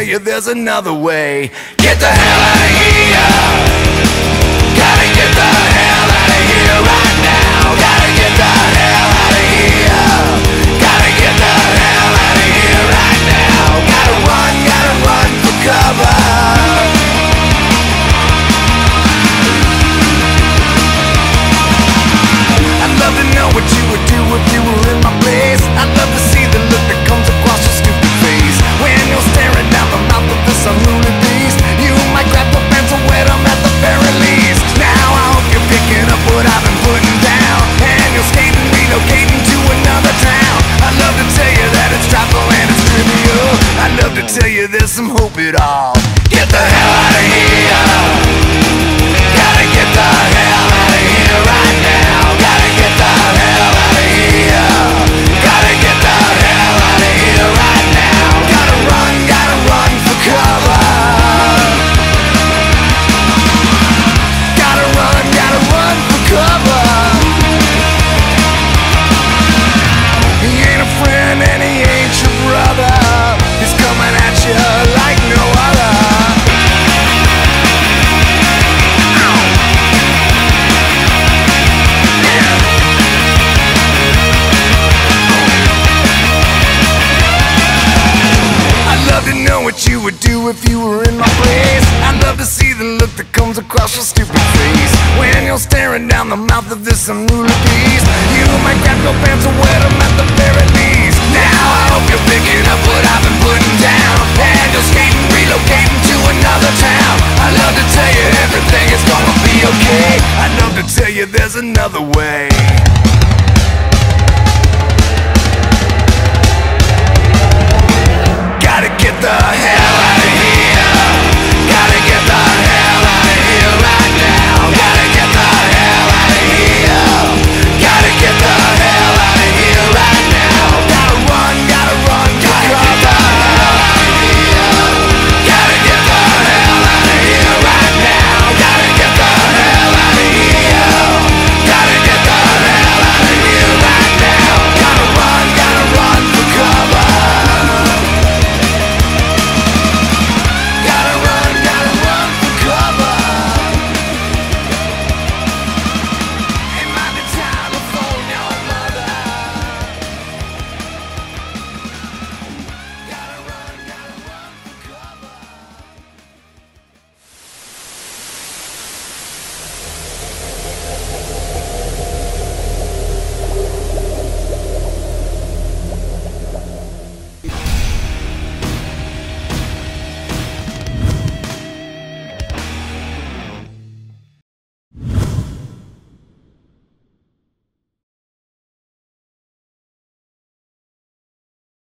you there's another way. Get the hell out there's some hope at all. Get the hell out of here. What you would do if you were in my place. I'd love to see the look that comes across your stupid face when you're staring down the mouth of this unruly beast. You might grab your pants and wet 'em at the very least. Now I hope you're picking up what I've been putting down, and you're skating, relocating to another town. I'd love to tell you everything is gonna be okay. I'd love to tell you there's another way.